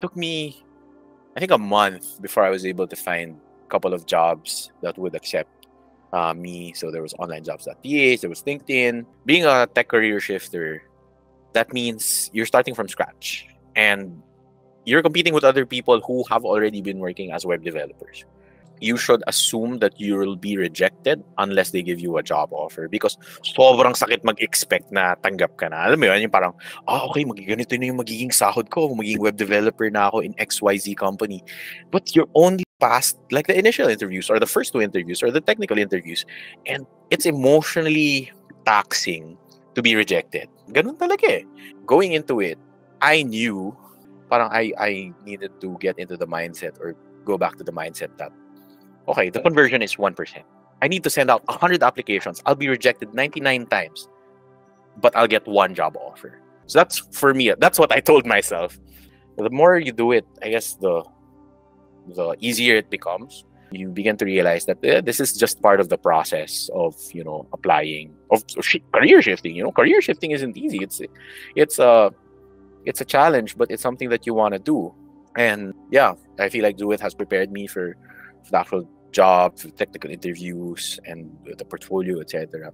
took me, I think, a month before I was able to find a couple of jobs that would accept uh, me. So there was onlinejobs.ph, there was LinkedIn. Being a tech career shifter, that means you're starting from scratch and you're competing with other people who have already been working as web developers you should assume that you will be rejected unless they give you a job offer because sobrang sakit mag-expect na tanggap ka na. Alam mo yun, yung parang, ah, okay, ganito na yung magiging sahod ko, magiging web developer na ako in XYZ company. But you're only past like the initial interviews or the first two interviews or the technical interviews and it's emotionally taxing to be rejected. Ganun talaga eh. Going into it, I knew parang I, I needed to get into the mindset or go back to the mindset that okay, the conversion is 1%. I need to send out 100 applications. I'll be rejected 99 times, but I'll get one job offer. So that's for me, that's what I told myself. The more you do it, I guess the the easier it becomes. You begin to realize that eh, this is just part of the process of you know applying of career shifting. You know, career shifting isn't easy. It's it's a it's a challenge, but it's something that you want to do. And yeah, I feel like Zuitt has prepared me for, for the actual job, technical interviews, and the portfolio, etc.